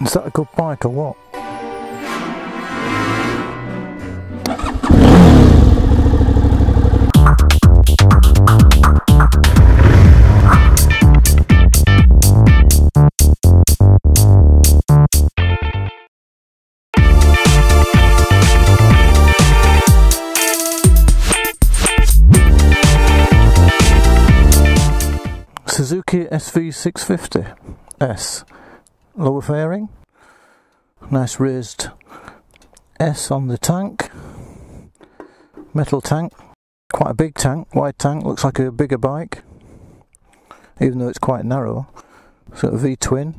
Is that a good bike or what? Suzuki SV650 S. Lower fairing. Nice raised S on the tank. Metal tank. Quite a big tank, wide tank, looks like a bigger bike. Even though it's quite narrow. Sort of V twin.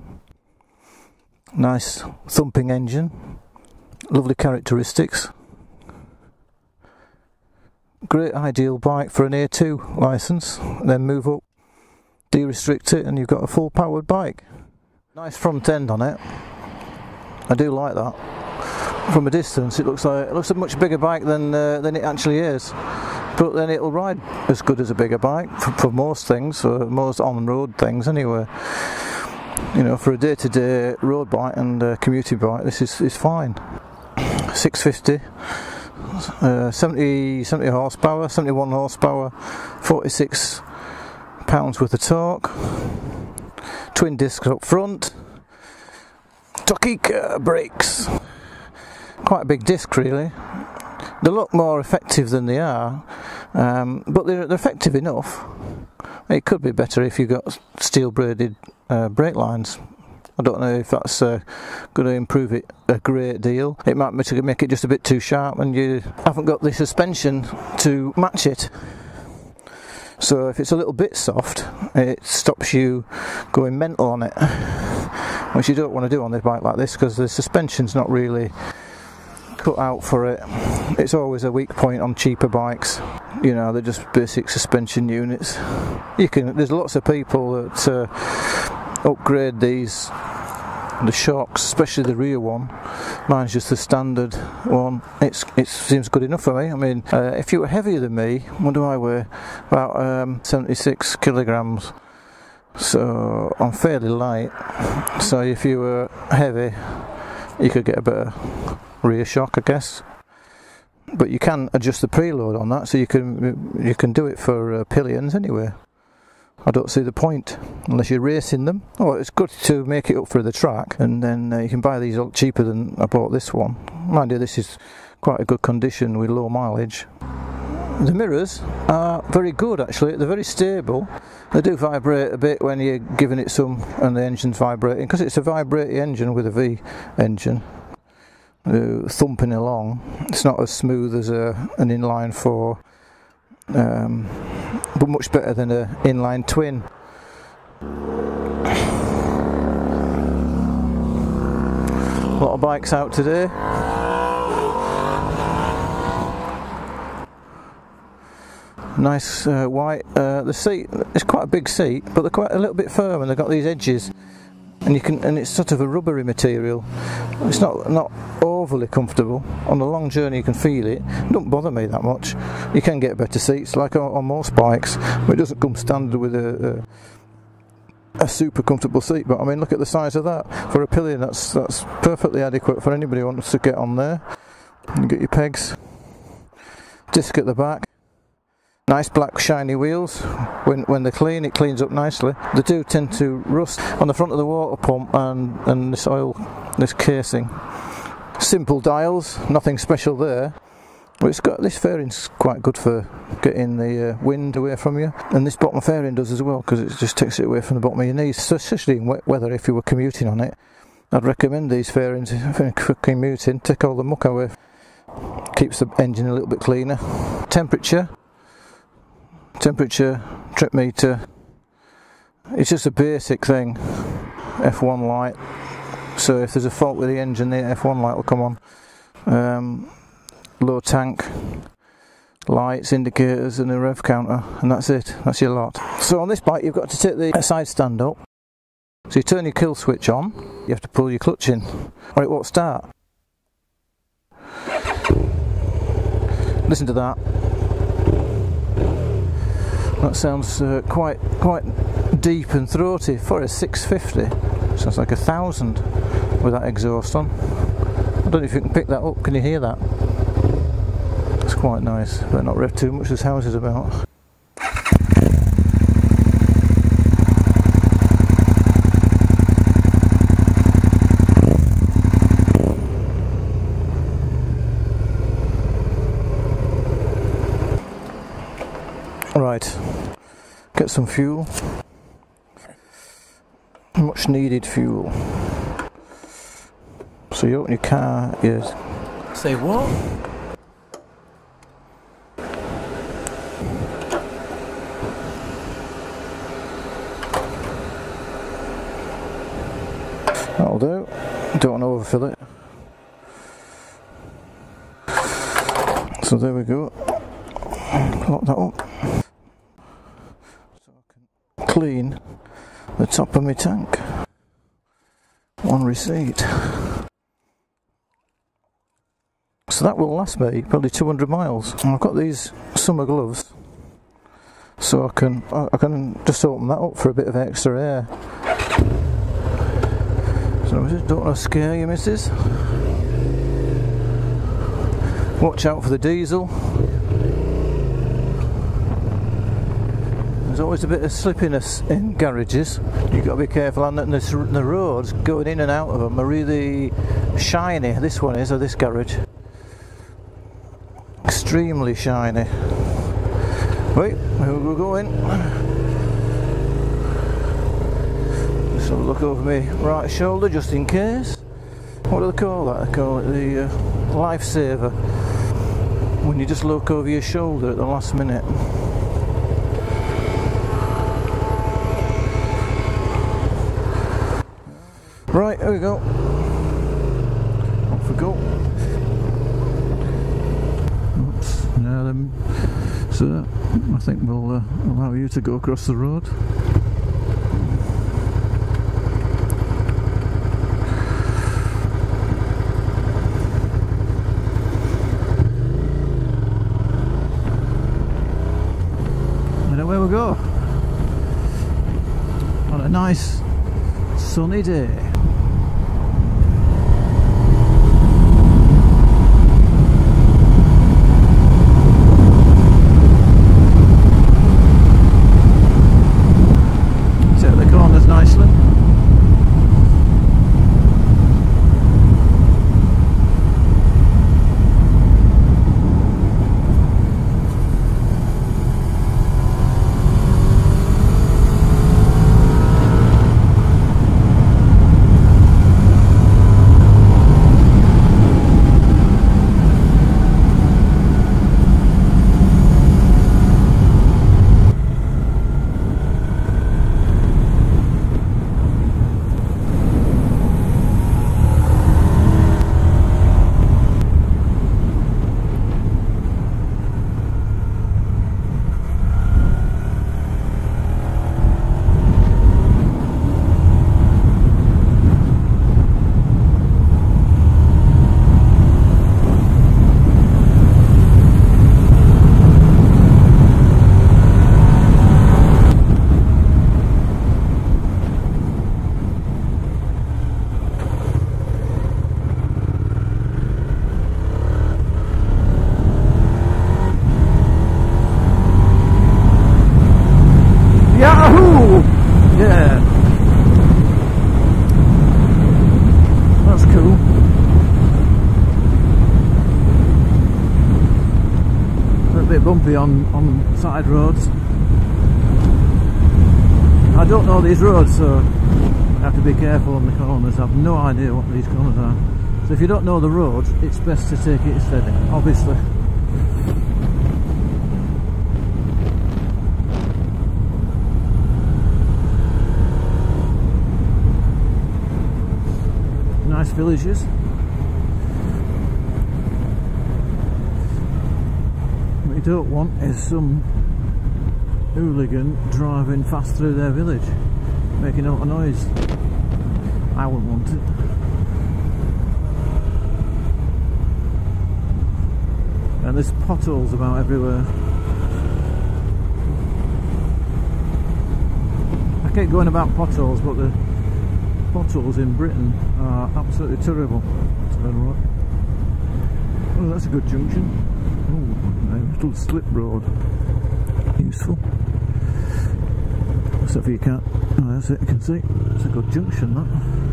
Nice thumping engine. Lovely characteristics. Great ideal bike for an A2 license. Then move up de-restrict it and you've got a full powered bike. Nice front end on it. I do like that. From a distance, it looks like it looks a much bigger bike than uh, than it actually is. But then it'll ride as good as a bigger bike for, for most things, for most on-road things anyway. You know, for a day-to-day road bike and uh, commuting bike, this is, is fine. 650, uh, 70, 70 horsepower, 71 horsepower, 46 pounds worth of torque, twin discs up front, Tokico brakes, quite a big disc really. They look more effective than they are, um, but they're, they're, effective enough. It could be better if you've got steel braided uh, brake lines. I don't know if that's uh, going to improve it a great deal. It might make it just a bit too sharp, and you haven't got the suspension to match it. So if it's a little bit soft, it stops you going mental on it, which you don't want to do on a bike like this because the suspension's not really cut out for it. It's always a weak point on cheaper bikes. You know, they're just basic suspension units. You can. There's lots of people that uh, upgrade these the shocks, especially the rear one. Mine's just the standard one. It's it seems good enough for me. I mean, uh, if you were heavier than me, what do I weigh? About um, 76 kilograms. So I'm fairly light. So if you were heavy, you could get a better rear shock, I guess. But you can adjust the preload on that, so you can you can do it for uh, pillions anyway. I don't see the point unless you're racing them. Oh, it's good to make it up for the track, and then uh, you can buy these a lot cheaper than I bought this one. Mind you, this is quite a good condition with low mileage. The mirrors are very good actually, they're very stable. They do vibrate a bit when you're giving it some and the engine's vibrating because it's a vibrating engine with a V engine. Uh, thumping along, it's not as smooth as a, an inline 4 um, but much better than an inline twin. A lot of bikes out today. Nice uh, white. Uh, the seat is quite a big seat, but they're quite a little bit firm, and they've got these edges and you can and it's sort of a rubbery material it's not not overly comfortable on a long journey you can feel it. don't bother me that much you can get better seats like on, on most bikes but it doesn't come standard with a, a, a super comfortable seat but I mean look at the size of that for a pillion that's that's perfectly adequate for anybody who wants to get on there you get your pegs disc at the back Nice black shiny wheels. When, when they're clean, it cleans up nicely. They do tend to rust on the front of the water pump and, and this oil, this casing. Simple dials, nothing special there. But it's got this fairing's quite good for getting the uh, wind away from you, and this bottom fairing does as well because it just takes it away from the bottom of your knees. So especially in wet weather, if you were commuting on it, I'd recommend these fairings for commuting. Take all the muck away, keeps the engine a little bit cleaner. Temperature, temperature, trip meter. It's just a basic thing. F1 light. So if there's a fault with the engine, the F1 light will come on. Um, low tank, lights, indicators, and a rev counter, and that's it. That's your lot. So on this bike, you've got to take the side stand up. So you turn your kill switch on. You have to pull your clutch in, or it won't start. Listen to that. That sounds uh, quite quite deep and throaty for a 650. Sounds like a thousand. with that exhaust on. I don't know if you can pick that up. Can you hear that? It's quite nice, but not rev too much. There's houses about. Right, get some fuel. Much needed fuel. So you open your car, yes. Say what? That'll do. Don't want to overfill it. So there we go. Lock that up. So I can clean the top of my tank on receipt. So that will last me probably 200 miles. And I've got these summer gloves, so I can I can just open that up for a bit of extra air. So I just don't want to scare you, missus. Watch out for the diesel. There's always a bit of slippiness in garages. You've got to be careful, and the, the roads going in and out of them are really shiny. This one is, or this garage. Extremely shiny. Wait, where we're going? Just have a look over my right shoulder just in case. What do they call that? They call it the uh, lifesaver. When you just look over your shoulder at the last minute. Right, here we go. Off we go. Oops, now then, so I think we'll uh, allow you to go across the road. And away we go. On a nice sunny day. Bumpy on, on side roads. I don't know these roads, so I have to be careful on the corners. I've no idea what these corners are. So if you don't know the road, it's best to take it steady, obviously. nice villages. What you don't want is some hooligan driving fast through their village, making a lot of noise. I wouldn't want it. And there's potholes about everywhere. I keep going about potholes, but the potholes in Britain are absolutely terrible. That's a good junction. Little slip road. Useful. Except for you can't. Oh, that's it. You can see. It's a good junction. That.